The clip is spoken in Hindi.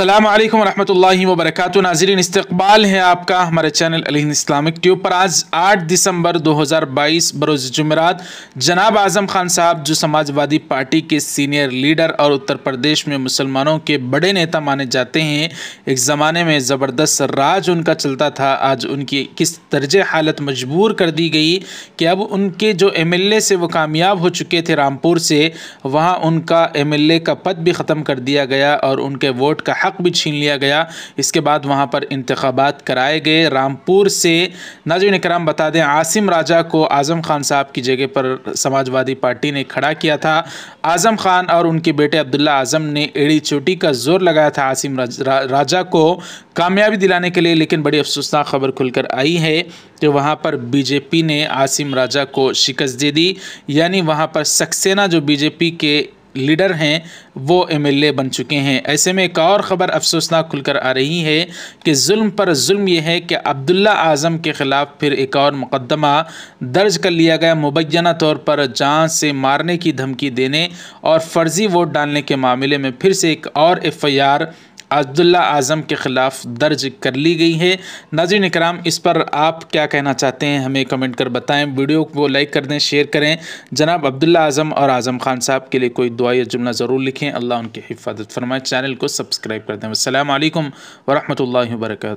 अस्सलाम वालेकुम रहमतुल्लाहि व बरकातुहू नाज़रीन इस्तकबाल है आपका हमारे चैनल अली इस्लामिक ट्यूब पर। आज 8 दिसंबर 2022 बरोज़ जुमेरात, जनाब आज़म खान साहब, जो समाजवादी पार्टी के सीनियर लीडर और उत्तर प्रदेश में मुसलमानों के बड़े नेता माने जाते हैं, एक ज़माने में ज़बरदस्त राज उनका चलता था। आज उनकी किस दर्ज हालत मजबूर कर दी गई कि अब उनके जो एम एल ए से वो कामयाब हो चुके थे रामपुर से, वहाँ उनका एम एल ए का पद भी ख़त्म कर दिया गया और उनके वोट का भी छीन लिया गया। इसके बाद वहाँ पर इंतबात कराए गए। रामपुर से नाजिन कराम बता दें, आसिम राजा को आज़म खान साहब की जगह पर समाजवादी पार्टी ने खड़ा किया था। आज़म खान और उनके बेटे अब्दुल्ला आज़म ने एड़ी चोटी का ज़ोर लगाया था। आसिम राजा को कामयाबी दिलाने के लिए, लेकिन बड़ी अफसोसनाक खबर खुलकर आई है कि वहाँ पर बीजेपी ने आसिम राजा को शिकस्त दे दी। यानी वहाँ पर सक्सेना, जो बीजेपी के लीडर हैं, वो एमएलए बन चुके हैं। ऐसे में एक और ख़बर अफसोसनाक खुलकर आ रही है कि जुल्म पर जुल्म यह है कि अब्दुल्ला आज़म के ख़िलाफ़ फिर एक और मुकदमा दर्ज कर लिया गया, मुबैना तौर पर जान से मारने की धमकी देने और फ़र्ज़ी वोट डालने के मामले में फिर से एक और F I R Abdullah Azam के ख़िलाफ़ दर्ज कर ली गई है। नाजिन कराम इस पर आप क्या कहना चाहते हैं? हमें कमेंट कर बताएँ। वीडियो को लाइक कर दें, शेयर करें। जनाब अब्दुल्ला आज़म और आज़म खान साहब के लिए कोई दुआ जुमला ज़रूर लिखें। अल्लाह उनकी हिफाजत फरमाए। चैनल को सब्सक्राइब कर दें। अल्लाम वरहमल वर्का